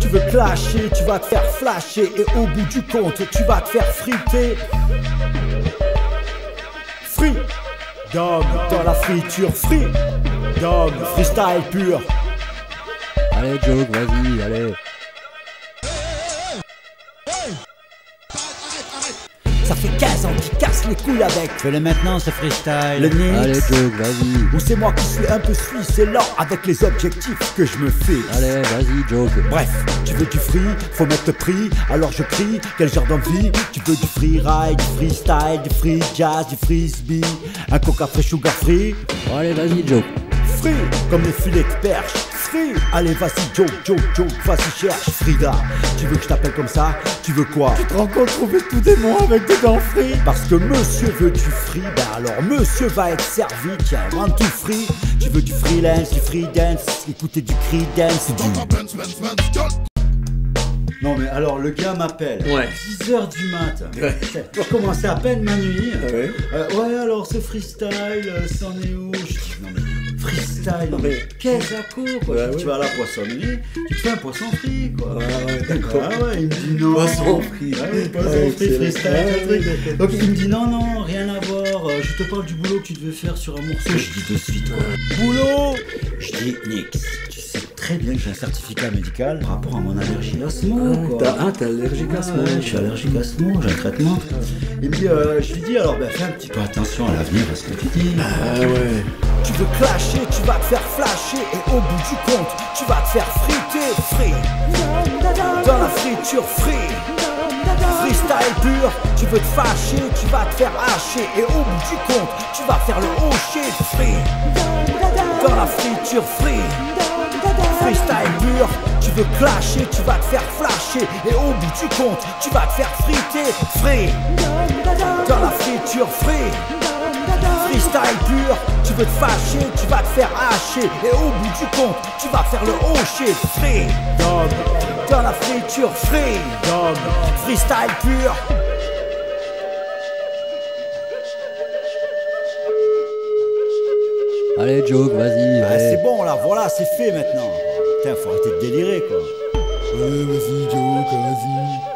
Tu veux clasher, tu vas te faire flasher et au bout du compte, tu vas te faire friter. Free, dog, dans la friture, free, dog, freestyle pur. Allez, Joke, vas-y, allez. Ça fait 15 ans qu'il casse les couilles avec Fais-le maintenant ce freestyle. le nez. Allez, Joke, vas-y. Ou c'est moi qui suis un peu suisse et lent avec les objectifs que je me fais. Allez, vas-y, Joke. Bref, tu veux du free, faut mettre le prix, alors je crie, quel genre d'envie Tu veux du free ride, du freestyle, du free jazz, du frisbee, un coca free sugar free allez, vas-y, Joke. Free, comme les filets de perche, free Allez vas-y, joke, joke, joke, vas-y cherche, Frida Tu veux que je t'appelle comme ça? Tu veux quoi? Tu te rends compte trouver tout démon avec des dents free Parce que monsieur veut du free, ben alors monsieur va être servi, tiens, one two free Tu veux du freelance, du free dance, écouter du cri dance, du... Non mais alors le gars m'appelle, Ouais. 10h du mat, Ouais. pour commencer à peine ma nuit. Ouais. Euh, ouais alors ce freestyle, euh, c'en est où? Je dis non mais freestyle, mais qu'est-ce à quoi quoi Ouais, Je dis, ouais. Tu vas à la poissonnerie, tu te fais un poisson frit quoi. Ah ouais, d'accord. Ah ouais, il me dit non. Poisson frit. Ah ouais, poisson frit, freestyle. Donc il me dit non, non, rien à voir, euh, je te parle du boulot que tu devais faire sur un morceau. Je dis de suite quoi. Boulot Je dis Nix, très bien que j'ai un certificat médical par rapport à mon allergie à ce mot ah, t'es allergique à ce ouais, mot je suis allergique à ce mot, j'ai un traitement. Il me dit, euh, je lui dis alors, ben, fais un petit peu attention à l'avenir à ce que tu dis. Ah ouais. Tu veux clasher, tu vas te faire flasher et au bout du compte, tu vas te faire friter, free. Dans la friture, free. Freestyle pur, tu veux te fâcher, tu vas te faire hacher et au bout du compte, tu vas faire le hocher, free. Dans la friture, free. Freestyle pur, tu veux clasher, tu vas te faire flasher. Et au bout du compte, tu vas te faire friter, free. Dans la friture, free. Freestyle pur, tu veux te fâcher, tu vas te faire hacher. Et au bout du compte, tu vas faire le hocher. Free, dog, dans la friture Free, dog, freestyle pur. Allez, Joke, vas-y. Ah. C'est bon là, voilà, c'est fait maintenant Putain, faut arrêter de délirer quoi Ouais, vas-y, Joke, vas-y.